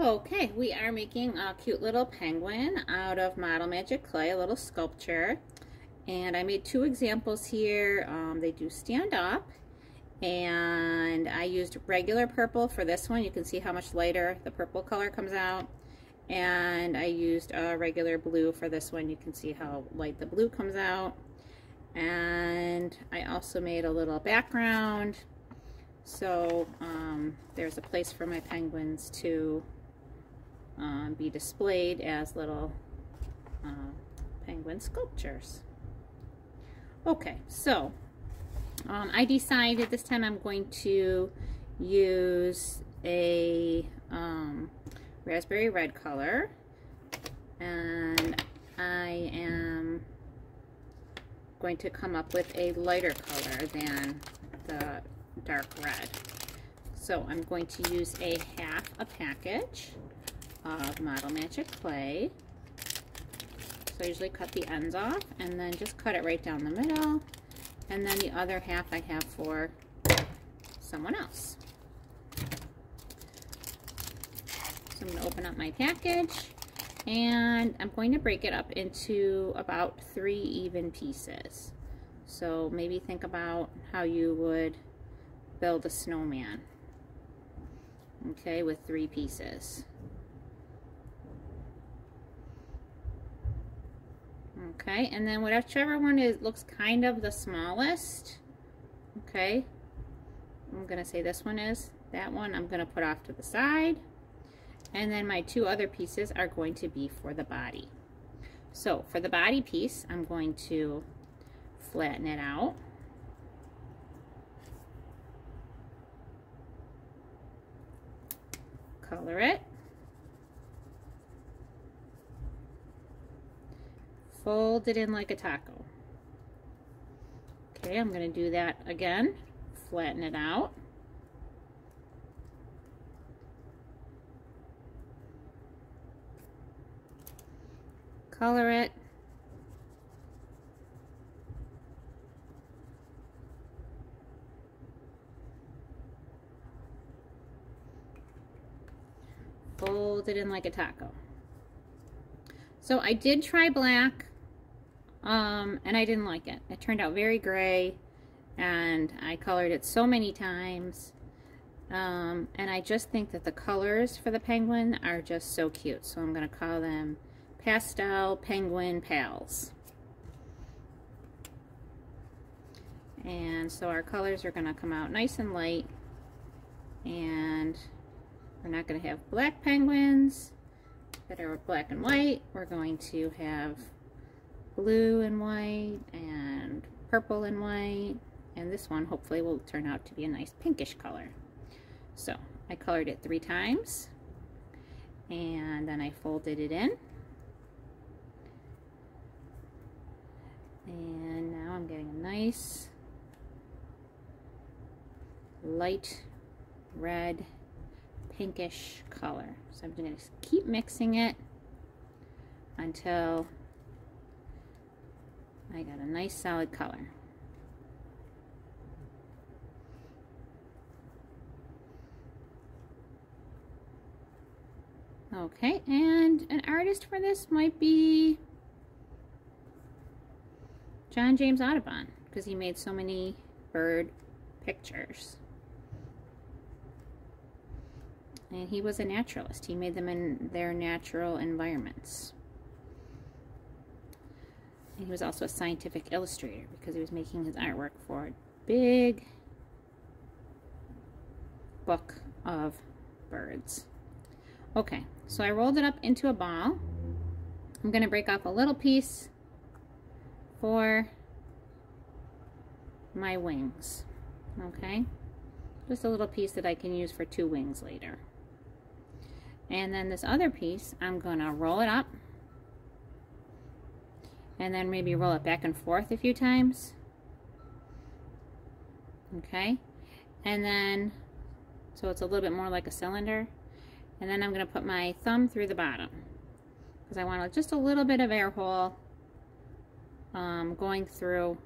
Okay, we are making a cute little penguin out of Model Magic Clay, a little sculpture. And I made two examples here. Um, they do stand up. And I used regular purple for this one. You can see how much lighter the purple color comes out. And I used a regular blue for this one. You can see how light the blue comes out. And I also made a little background. So um, there's a place for my penguins to um, be displayed as little uh, penguin sculptures. Okay, so um, I decided this time I'm going to use a um, raspberry red color and I am going to come up with a lighter color than the dark red. So I'm going to use a half a package of Model Magic Clay. So I usually cut the ends off and then just cut it right down the middle. And then the other half I have for someone else. So I'm going to open up my package and I'm going to break it up into about three even pieces. So maybe think about how you would build a snowman, okay, with three pieces. Okay, and then whichever one is looks kind of the smallest, okay, I'm going to say this one is, that one I'm going to put off to the side. And then my two other pieces are going to be for the body. So for the body piece, I'm going to flatten it out. Color it. Fold it in like a taco. Okay, I'm going to do that again. Flatten it out. Color it. Fold it in like a taco. So I did try black um, and I didn't like it. It turned out very gray and I colored it so many times. Um, and I just think that the colors for the penguin are just so cute. So I'm going to call them Pastel Penguin Pals. And so our colors are going to come out nice and light. And we're not going to have black penguins that are black and white. We're going to have blue and white and purple and white and this one hopefully will turn out to be a nice pinkish color. So I colored it three times and then I folded it in and now I'm getting a nice light red pinkish color. So I'm just going to keep mixing it until I got a nice solid color. Okay, and an artist for this might be John James Audubon because he made so many bird pictures. And he was a naturalist. He made them in their natural environments. He was also a scientific illustrator because he was making his artwork for a big book of birds. Okay, so I rolled it up into a ball. I'm going to break off a little piece for my wings. Okay, just a little piece that I can use for two wings later. And then this other piece, I'm going to roll it up and then maybe roll it back and forth a few times. Okay, and then, so it's a little bit more like a cylinder. And then I'm going to put my thumb through the bottom because I want just a little bit of air hole um, going through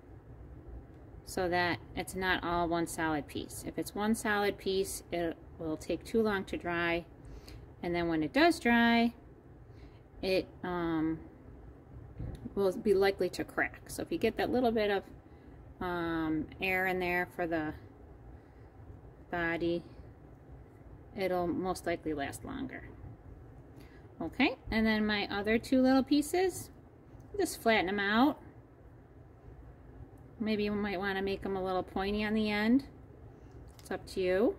so that it's not all one solid piece. If it's one solid piece, it will take too long to dry And then when it does dry, it um, will be likely to crack. So if you get that little bit of um, air in there for the body, it'll most likely last longer. Okay, and then my other two little pieces, just flatten them out. Maybe you might want to make them a little pointy on the end. It's up to you.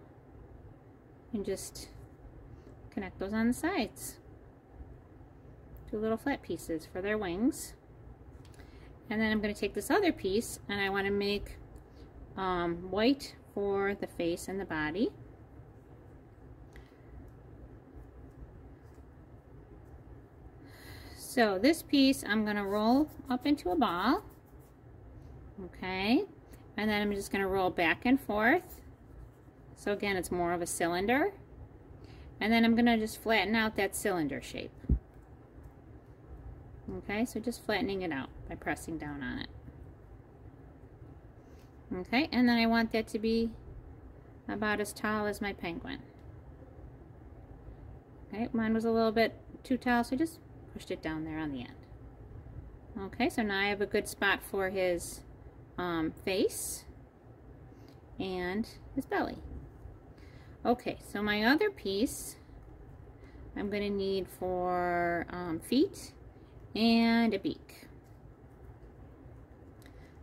And just connect those on the sides. Two little flat pieces for their wings. And then I'm going to take this other piece and I want to make um, white for the face and the body. So this piece I'm going to roll up into a ball. Okay. And then I'm just going to roll back and forth. So again, it's more of a cylinder. And then I'm going to just flatten out that cylinder shape. Okay, so just flattening it out by pressing down on it. Okay, and then I want that to be about as tall as my penguin. Okay, mine was a little bit too tall, so I just pushed it down there on the end. Okay, so now I have a good spot for his um, face and his belly. Okay, so my other piece I'm going to need for um, feet and a beak.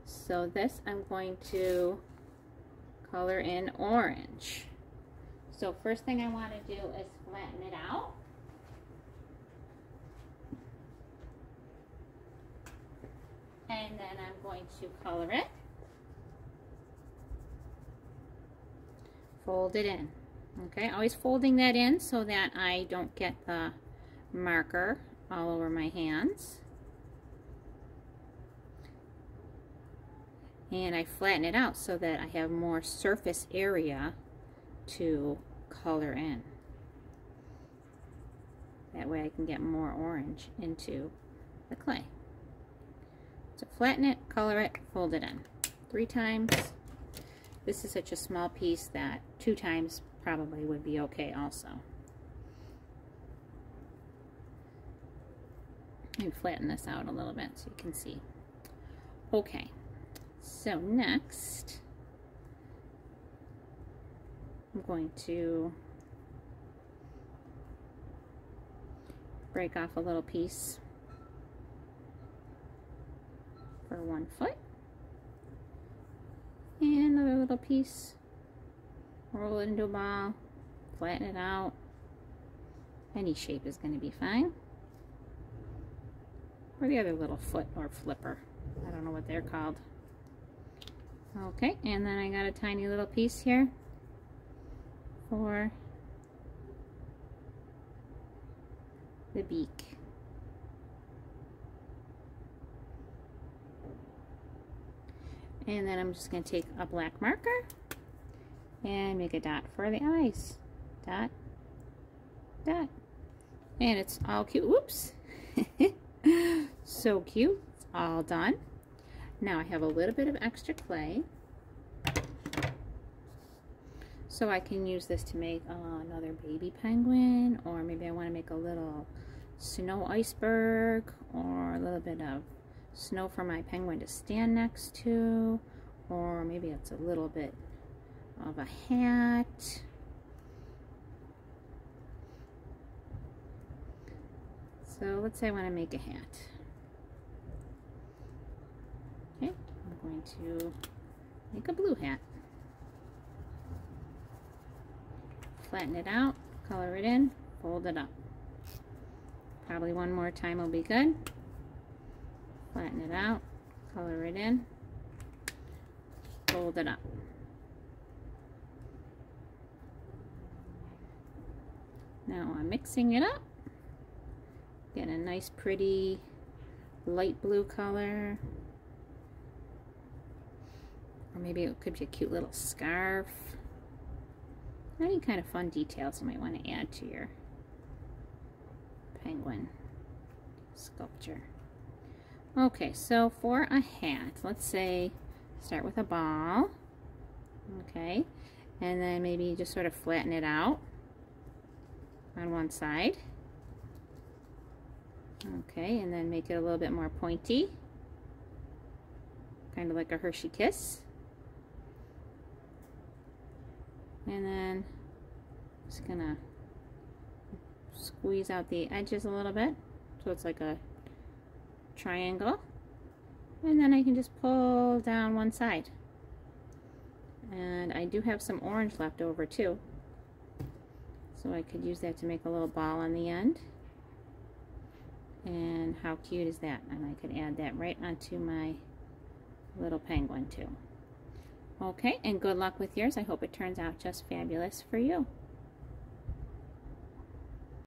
So this I'm going to color in orange. So first thing I want to do is flatten it out. And then I'm going to color it. Fold it in. Okay, always folding that in so that I don't get the marker all over my hands. And I flatten it out so that I have more surface area to color in. That way I can get more orange into the clay. So flatten it, color it, fold it in. Three times. This is such a small piece that two times probably would be okay also. And flatten this out a little bit so you can see. Okay, so next I'm going to break off a little piece for one foot and another little piece roll it into a ball flatten it out any shape is going to be fine or the other little foot or flipper I don't know what they're called okay and then I got a tiny little piece here for the beak And then I'm just going to take a black marker and make a dot for the eyes. Dot, dot. And it's all cute. Whoops. so cute. All done. Now I have a little bit of extra clay. So I can use this to make uh, another baby penguin or maybe I want to make a little snow iceberg or a little bit of snow for my penguin to stand next to or maybe it's a little bit of a hat so let's say I want to make a hat okay I'm going to make a blue hat. Flatten it out color it in fold it up. Probably one more time will be good. Flatten it out, color it in, fold it up. Now I'm mixing it up, get a nice pretty light blue color, or maybe it could be a cute little scarf. Any kind of fun details you might want to add to your penguin sculpture. Okay, so for a hat, let's say start with a ball. Okay, and then maybe just sort of flatten it out on one side. Okay, and then make it a little bit more pointy. Kind of like a Hershey Kiss. And then just gonna squeeze out the edges a little bit so it's like a triangle. And then I can just pull down one side. And I do have some orange left over too. So I could use that to make a little ball on the end. And how cute is that? And I could add that right onto my little penguin too. Okay, and good luck with yours. I hope it turns out just fabulous for you.